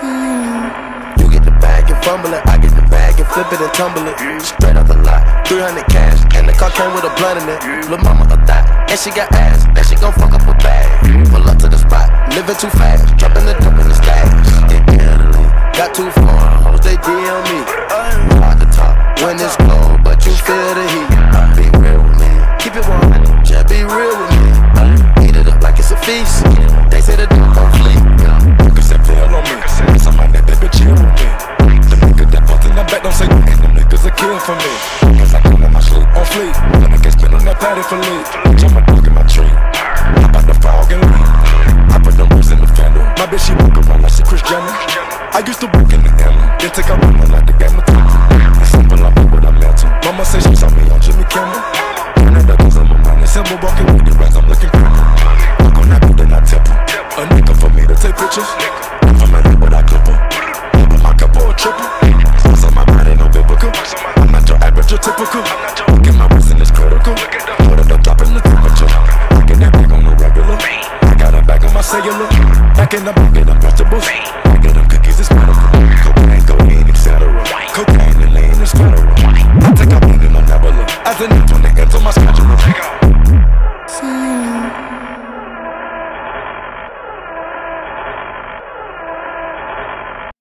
Damn. You get the bag and fumble it, I get the bag and flip it and tumble it. Straight out the lot, 300 cash, and the car came with a blood in it. Lil' mama a thot, and she got ass, and she gon' fuck up a bag. Pull up to the spot, living too fast, dropping the dump in the stack. In Italy, got too far, hoes they DM me. Hard to talk when it's cold, but you feel the heat. Be real with me, keep it warm, just be real with me. Eat it up like it's a feast. For me. Cause I come in my sleep on fleek. The niggas spin on that patty for lead. Jump my dog in my tree. I bought the frog and leave. I put them roots in the fender. My bitch, she walk around like she Kris Jenner. I used to walk in the alley. Then take out women like the game of Thrones. It's simple, I put what I'm into. Mama say she saw me on Jimmy Kimmel. And that cause I'm a man. It's simple walking with the rats, I'm looking criminal. Look on that then I tip. A nigga for me to take pictures. Not your average or typical. Get my wrist in this critical. Put it up, dropping the temperature. I that back on the regular. I got a bag on my cellular. Back in the bucket, I'm vegetables. I get them cookies, it's medical. Cocaine, codeine, etc. Cocaine and lean is federal. I take a beat in my nebula. As an inch when they enter my schedule.